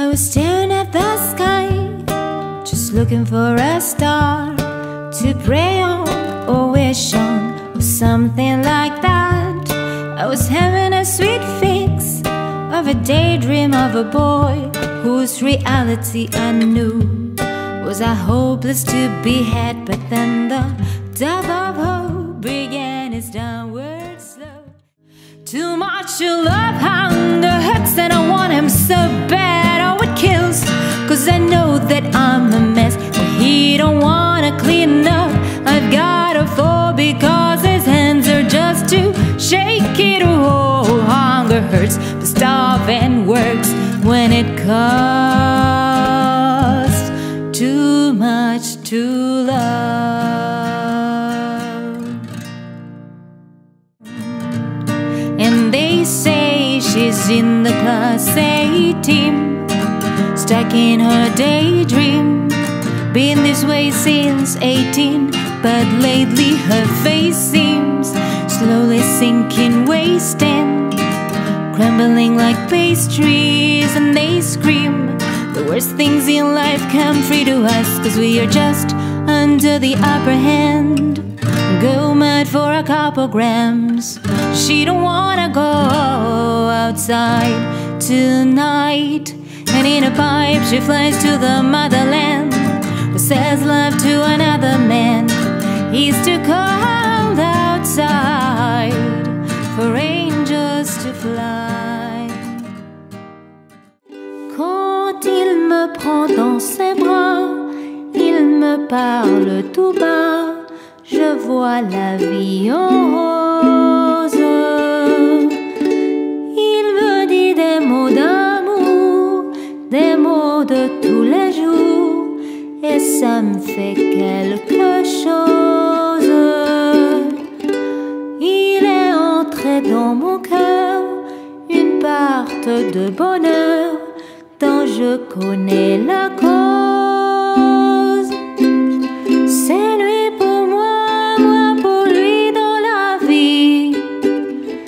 I was staring at the sky, just looking for a star to pray on or wish on, or something like that. I was having a sweet fix of a daydream of a boy whose reality I knew was a hopeless to be had. But then the dove of hope began its downward slope. Too much to love hunger hurts, and I want him so Hunger hurts, but starving works when it costs too much to love. And they say she's in the class A team, stuck in her daydream. Been this way since 18, but lately her face seems slowly sinking, wasting, crumbling like pastries. And they scream the worst things in life come free to us, cause we are just under the upper hand. Go mad for a couple grams. She don't wanna go outside tonight. And in a pipe, she flies to the motherland. Says love to another man. He's too cold me prend dans ses bras, il me parle tout bas. Je vois la vie en rose. Il me dit des mots d'amour, des mots de tous les jours, et ça me fait quelque chose. Il est entré dans mon cœur une part de bonheur dont je connais la cause. C'est lui pour moi, moi pour lui dans la vie.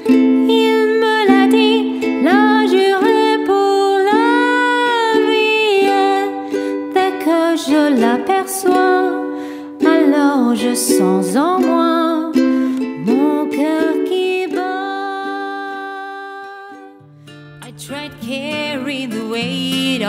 Il me l'a dit, l'a juré pour la vie. Dès que je l'aperçois, alors je sens en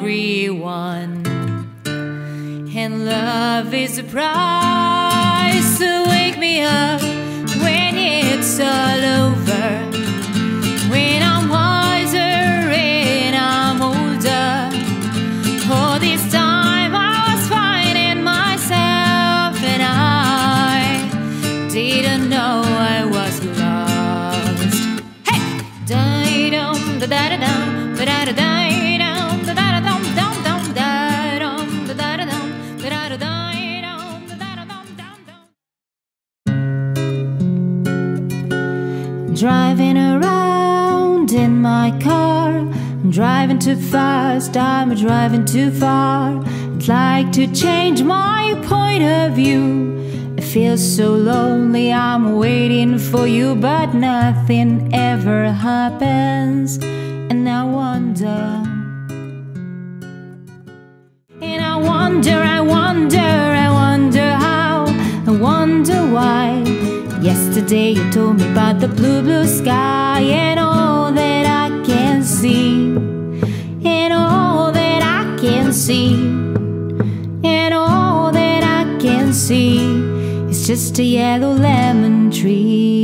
everyone, and love is a prize. So wake me up when it's all over, when I'm wiser and I'm older. All this time I was finding myself, and I didn't know I was lost. Hey! Da-dum, da-da-da-dum, Driving around in my car. I'm driving too fast, I'm driving too far. I'd like to change my point of view. I feel so lonely, I'm waiting for you, but nothing ever happens. And I wonder. And I wonder, I wonder, Yesterday you told me about the blue, blue sky and all that I can see, and all that I can see, and all that I can see. Is just a yellow lemon tree.